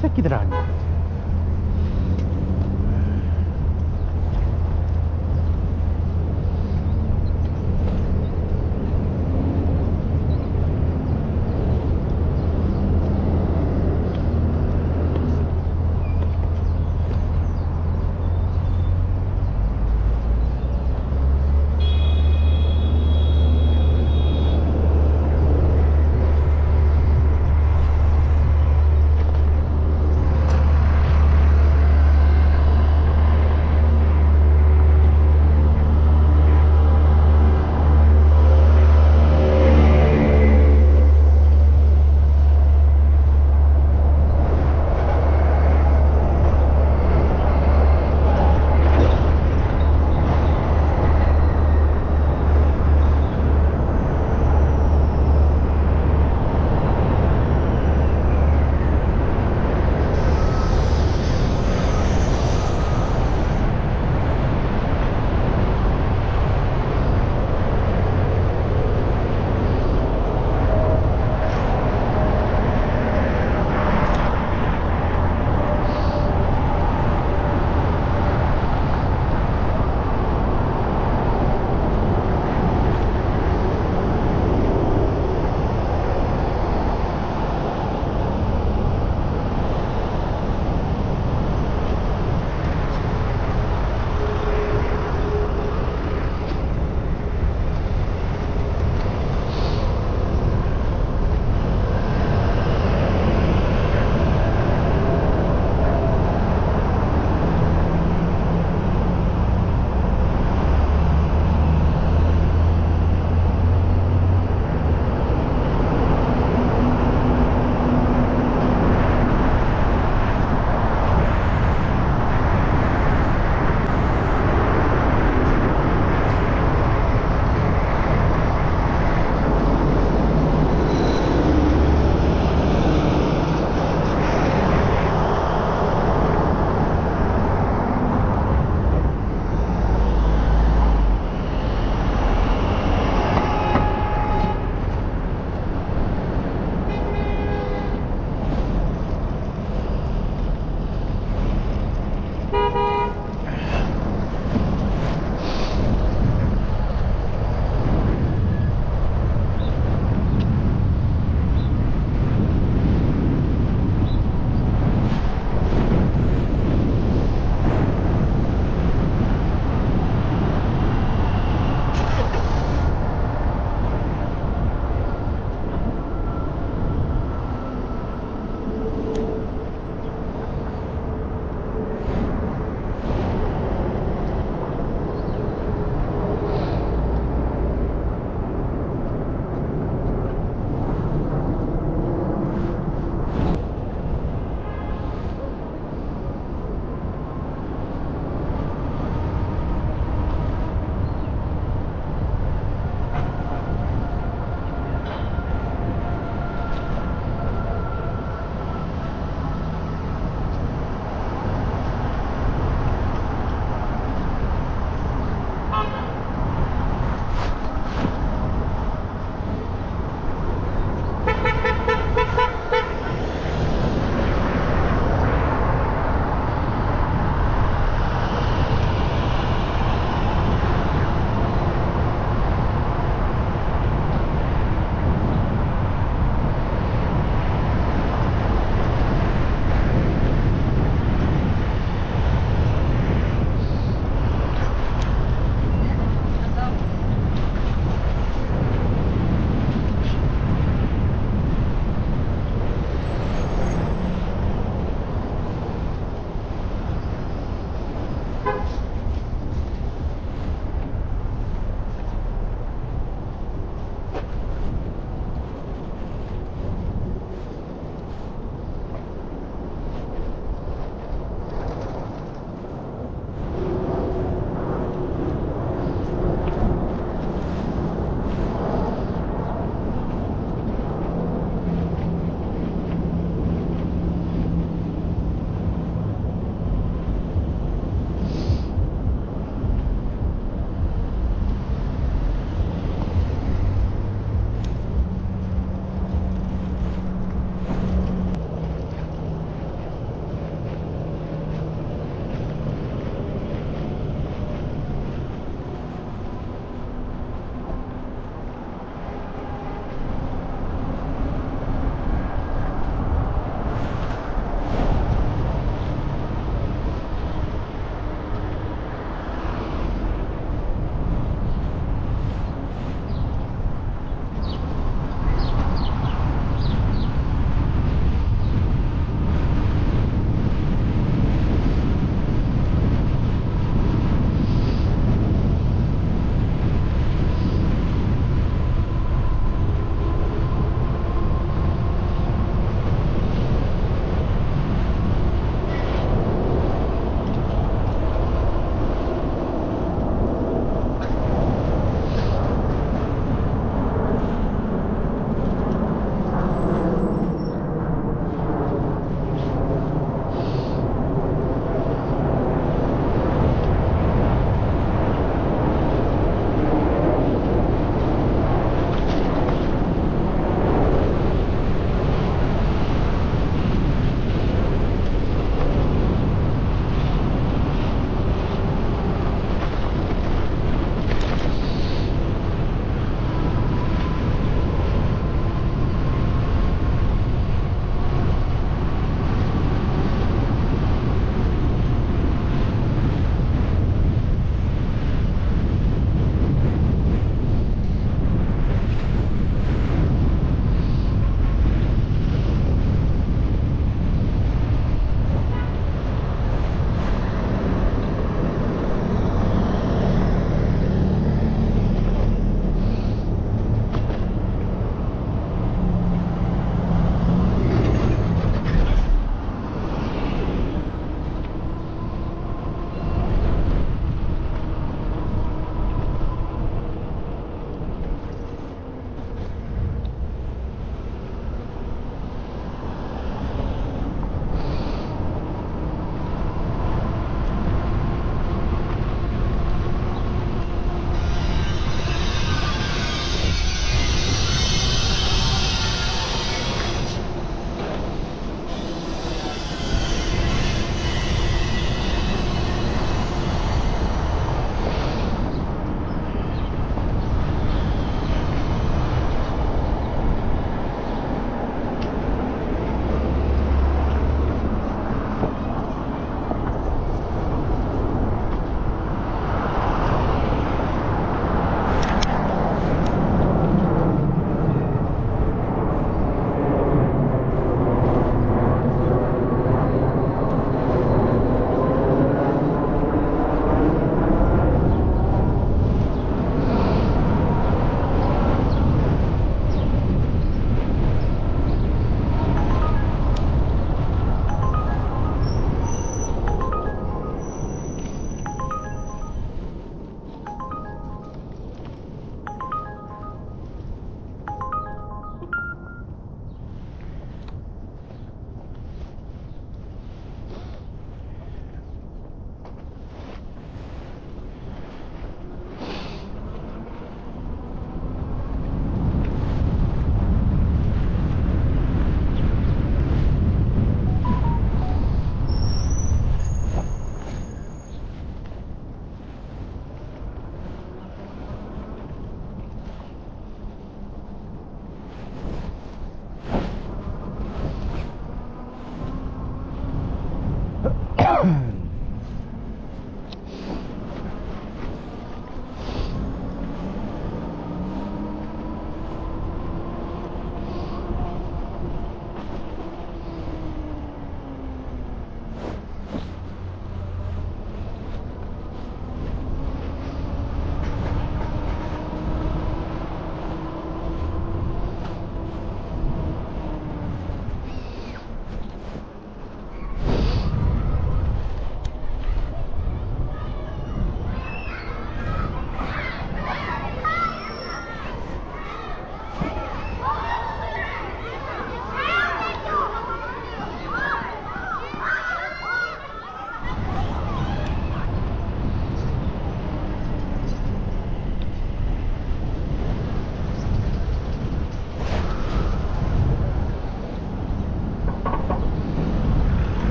새끼들 아니야.